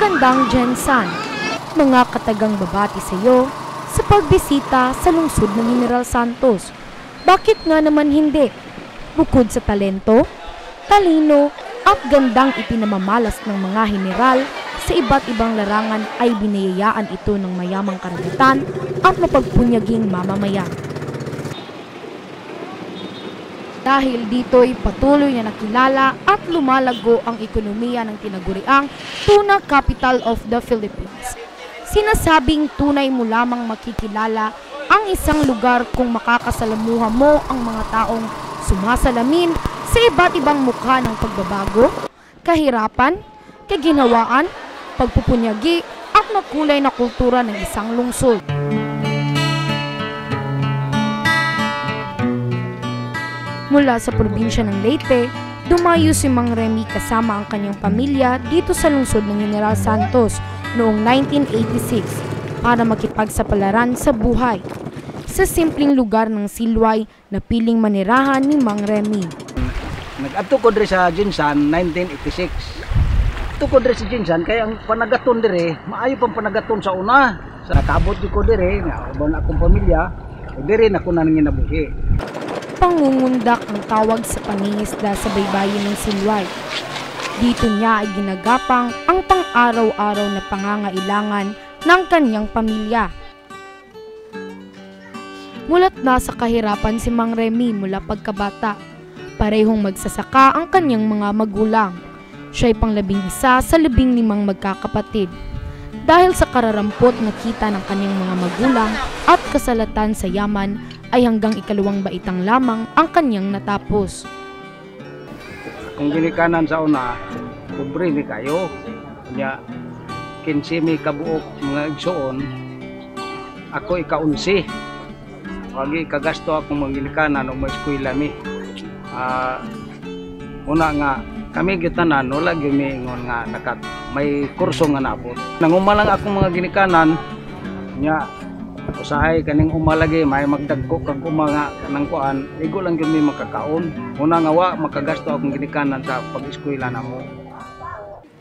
Magandang Jensan, mga katagang babati sa iyo sa pagbisita sa lungsod ng General Santos. Bakit nga naman hindi? Bukod sa talento, talino at gandang ipinamamalas ng mga general sa iba't ibang larangan ay binayayaan ito ng mayamang karagatan at mapagpunyaging mamamayan. Dahil dito'y patuloy na nakilala at lumalago ang ekonomiya ng tinaguriang Tuna Capital of the Philippines. Sinasabing tunay mo lamang makikilala ang isang lugar kung makakasalamuha mo ang mga taong sumasalamin sa iba't ibang mukha ng pagbabago, kahirapan, kaginhawaan, pagpupunyagi at makulay na kultura ng isang lungsod. Mula sa probinsya ng Leyte, dumayo si Mang Remy kasama ang kanyang pamilya dito sa lungsod ng General Santos noong 1986 para makipagsapalaran sa buhay sa simpleng lugar ng Silway na piling manirahan ni Mang Remy. Nag-adto ko diri sa Jinsan 1986. Adto ko diri sa Jinsan kaya ang panagaton diri, maayo pang panagaton sa una. Sa di ko diri nga ubang akong pamilya, diri na ko na nabuhi. Pangungundak ang tawag sa pangingisda sa baybayin ng Silway. Dito niya ay ginagapang ang pang-araw-araw na pangangailangan ng kanyang pamilya. Mulat na sa kahirapan si Mang Remy mula pagkabata. Parehong magsasaka ang kanyang mga magulang. Siya'y panglabing isa sa labing limang magkakapatid. Dahil sa kararampot na kita ng kanyang mga magulang at kasalatan sa yaman ay hanggang ikalawang baitang lamang ang kanyang natapos. Kung ginikanan sa una, pobre ni kayo. Kanya, kinsi mi kabuok mga igsoon, ako ikaunsi. Wagi kagasto ako mga ginikanan o mga eskwela mi. Ah, una nga, kami gitanan, wala gimingon nga nakat may kurso nga nabot. Nanguma lang ako mga ginikanan, nya usahay kaning umalagi may magdagko kag uma nga kanang kuan igo lang gyud mi makakaon una nga wa makagasto akong ginikanan sa pag-eskwela namo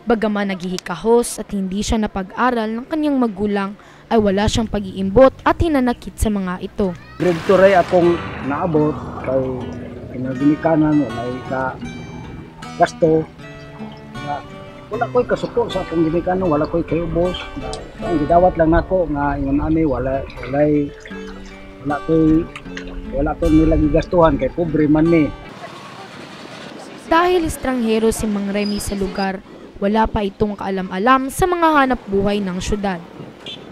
Bagaman naghihikahos at hindi siya napag-aral ng kanyang magulang ay wala siyang pag-iimbot at hinanakit sa mga ito. grade 2 ray akong naabot kay pinaginikanan wala ka gasto wala ko'y kasuko sa akong ginikanan wala ko'y kayubos ang gidawat lang nako nga ingon ani wala walay wala ko'y wala ko'y nilang gigastuhan kay pobre man ni Dahil estranghero si Mang Remy sa lugar, wala pa itong kaalam-alam sa mga hanap buhay ng syudad.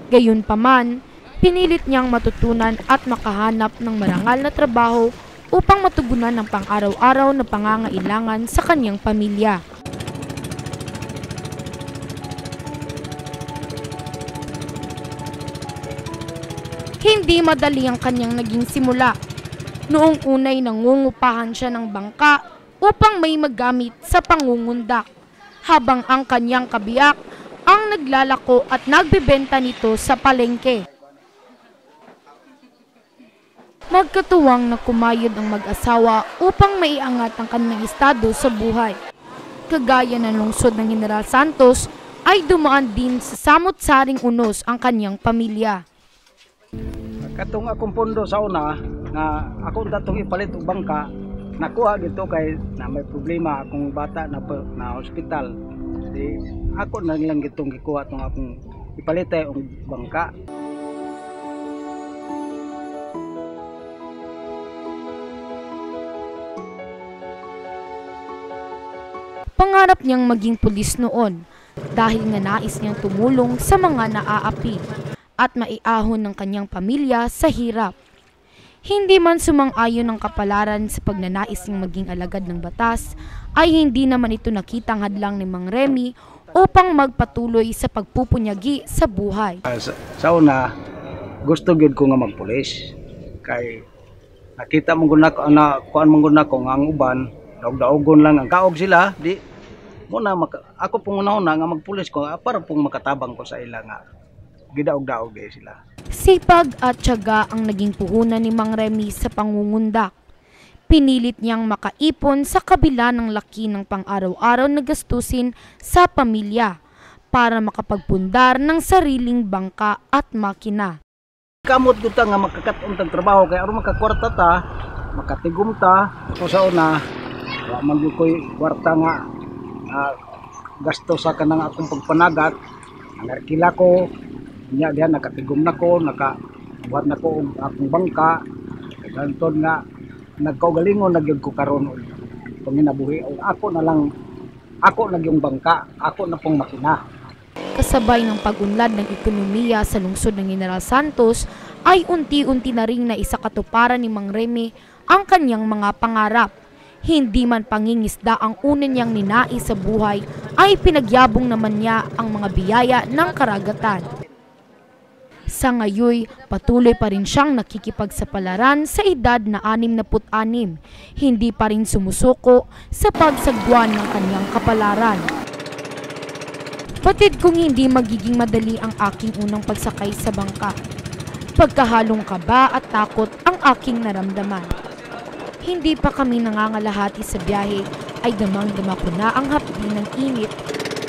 Gayunpaman, pinilit niyang matutunan at makahanap ng marangal na trabaho upang matugunan ang pang-araw-araw na pangangailangan sa kanyang pamilya. Hindi madali ang kanyang naging simula. Noong unay nangungupahan siya ng bangka upang may magamit sa pangungundak, habang ang kanyang kabiyak ang naglalako at nagbebenta nito sa palengke. Magkatuwang na kumayod ang mag-asawa upang maiangat ang kanilang estado sa buhay. Kagaya ng lungsod ng General Santos, ay dumaan din sa samot-saring unos ang kanyang pamilya. Katong akong pondo sa una nga ako datong ipalit og bangka nakuha dito kay na may problema akong bata na na hospital. Di ako na lang gitong gikuha tong akong ipalitay og bangka. Pangarap niyang maging pulis noon dahil nga nais niyang tumulong sa mga naaapi at maiahon ng kanyang pamilya sa hirap. Hindi man sumang-ayon ng kapalaran sa pagnanais niyang maging alagad ng batas, ay hindi naman ito nakitang hadlang ni Mang Remy upang magpatuloy sa pagpupunyagi sa buhay. Ah, sa, una gusto gyud ko nga magpulis kay nakita mo gud na kuan mo gud nako nga ang uban daog-daogon lang ang kaog sila di muna maka, ako pong una nga magpulis ko para pong makatabang ko sa ila nga gidaog-daog di sila Sipag at tiyaga ang naging puhunan ni Mang Remy sa pangungundak. Pinilit niyang makaipon sa kabila ng laki ng pang-araw-araw na gastusin sa pamilya para makapagpundar ng sariling bangka at makina. Kamot ko ta nga makakaton tag trabaho kay aron makakwarta ta, makatigom ta. Ako sa una, wa man gyud koy kwarta nga ah, gasto sa kanang akong pagpanagat. Ang arkila ko, nya diha nakatigom na ko, naka buhat na ko og akong bangka. Ganton nga nagkaugalingon na gyud ko karon og panginabuhi og ako na lang ako na yung bangka, ako na pong makina. Kasabay ng pag-unlad ng ekonomiya sa lungsod ng General Santos ay unti-unti na ring naisakatuparan ni Mang Remy ang kanyang mga pangarap. Hindi man pangingisda ang una niyang ninais sa buhay ay pinagyabong naman niya ang mga biyaya ng karagatan. Sa ngayoy, patuloy pa rin siyang nakikipagsapalaran sa edad na 66. Hindi pa rin sumusuko sa pagsagwan ng kanyang kapalaran. Batid kung hindi magiging madali ang aking unang pagsakay sa bangka. Pagkahalong kaba at takot ang aking naramdaman. Hindi pa kami nangangalahati sa biyahe ay damang-dama ko na ang hapdi ng init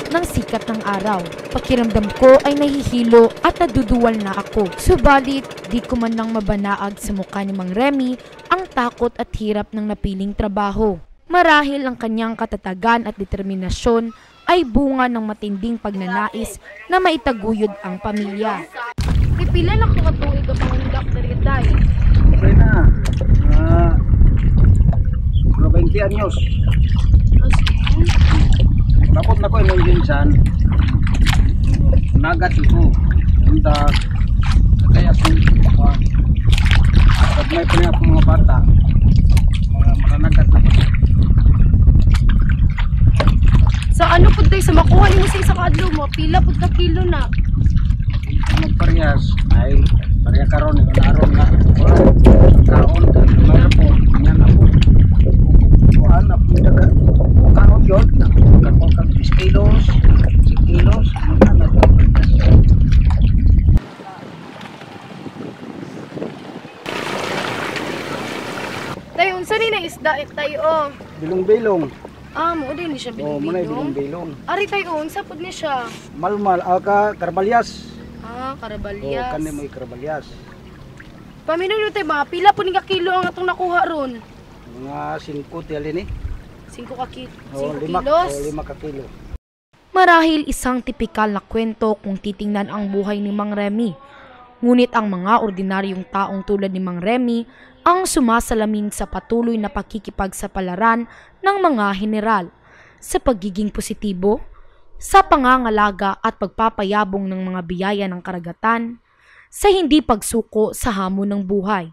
ng sikat ng araw. Pakiramdam ko ay nahihilo at naduduwal na ako. Subalit, di ko man lang mabanaag sa mukha ni Mang Remy ang takot at hirap ng napiling trabaho. Marahil ang kanyang katatagan at determinasyon ay bunga ng matinding pagnanais na maitaguyod ang pamilya. Pipila na ko katuig ka pangundak diri day. Okay na. Sobra 20 anyos. Tapos na ko yung ginsan. Nagat ito. Punta. Kaya kung kuwan. Pag may pa niya mga bata. Mga maranagat na ko. Sa ano pud tay sa makuha nimo sa isa ka adlaw mo, pila pud ka kilo na. Magparehas. Ay, pareha karon yung naroon na. Kaon. Mayroon po. Yan na po. Kuhan na po. daga. Kaon yun. Kaon ka 10 kilos. 10 kilos. Yan na po. Tay unsa ni na isda it tay oh. Bilong-bilong. Ah, mo din ni siya Oh, muna bilong. bilong-bilong. Ari tay oh, unsa pud ni siya? Malmal, aka karbalyas. Ah, Oh, karabalyas. kani mo karbalyas. Paminong tay mga pila pud ni ka kilo ang atong nakuha ron? Mga 5 tiyali ni. 5 ka ki Oh, 5 lima, kilos. oh, lima ka kilo. Marahil isang tipikal na kwento kung titingnan ang buhay ni Mang Remy. Ngunit ang mga ordinaryong taong tulad ni Mang Remy ang sumasalamin sa patuloy na pakikipagsapalaran ng mga general sa pagiging positibo, sa pangangalaga at pagpapayabong ng mga biyaya ng karagatan, sa hindi pagsuko sa hamon ng buhay.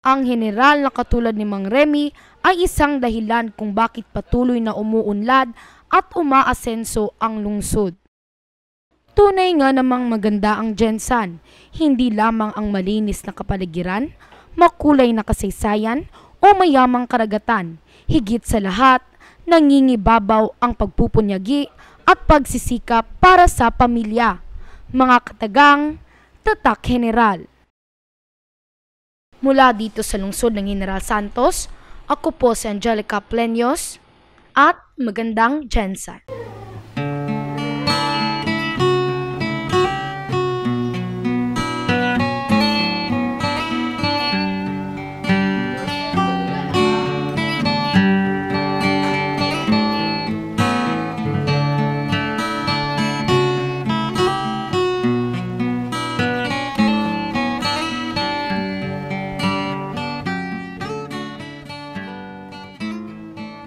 Ang general na katulad ni Mang Remy ay isang dahilan kung bakit patuloy na umuunlad at umaasenso ang lungsod. Tunay nga namang maganda ang Jensan, hindi lamang ang malinis na kapaligiran, makulay na kasaysayan o mayamang karagatan. Higit sa lahat, nangingibabaw ang pagpupunyagi at pagsisikap para sa pamilya. Mga katagang, tatak general. Mula dito sa lungsod ng General Santos, ako po si Angelica Pleños at magandang Jensen.